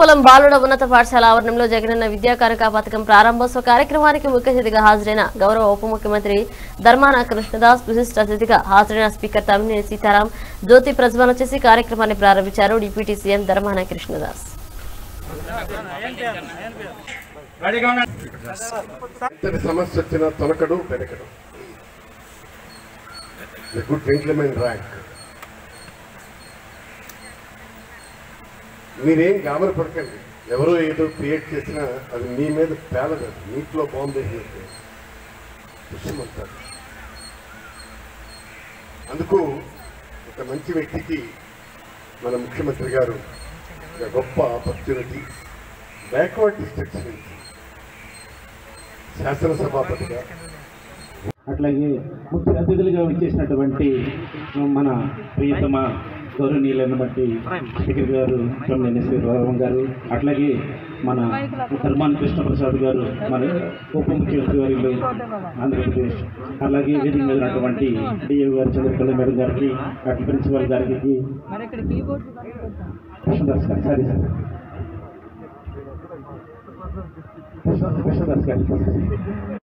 శ్రీకాకుళం బాలుడ ఉన్నత పాఠశాల ఆవరణంలో జగనన్న విద్యా కారక పథకం ప్రారంభోత్సవ కార్యక్రమానికి ముఖ్య అతిథిగా హాజరైన గౌరవ ఉప ముఖ్యమంత్రి ధర్మాన కృష్ణదాస్ విశిష్ట అతిథిగా హాజరైన స్పీకర్ తమ్మినేని సీతారాం జ్యోతి ప్రజ్వలన చేసి కార్యక్రమాన్ని ప్రారంభించారు డిప్యూటీ సీఎం ధర్మాన కృష్ణదాస్. సమస్య వచ్చిన తొలకడు వెనకడు. గుడ్ జెంట్లమెన్ ర్యాంక్ మీరేం గాబర పడకండి ఎవరో ఏదో క్రియేట్ చేసినా అది మీ మీద పేలదు. నీటిలో బాంబు వేసినట్టు దుష్యమంటారు అందుకు ఒక మంచి వ్యక్తికి మన ముఖ్యమంత్రి గారు ఒక గొప్ప ఆపర్చునిటీ బ్యాక్వర్డ్ డిస్ట్రిక్ట్స్ నుంచి శాసనసభాపతిగా. అట్లాగే ముఖ్య అతిథులుగా వచ్చేసినటువంటి మన ప్రియతమ గౌరవనీయులను బట్టి స్పీకర్ గారు తమ్మినేని శ్రీరామం గారు అట్లాగే మన ధర్మాన కృష్ణప్రసాద్ గారు మన ఉప ముఖ్యమంత్రి వారిలో ఆంధ్రప్రదేశ్. అలాగే వేదిక మీద ఉన్నటువంటి డిఏ గారు చంద్రకళ మేడం గారికి అటు ప్రిన్సిపల్ గారికి కృష్ణదాస్ గారు సారీ సార్. కృష్ణదాస్ గారికి.